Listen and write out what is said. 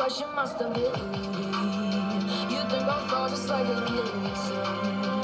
question must have been. You think I'll fall just like a guillotine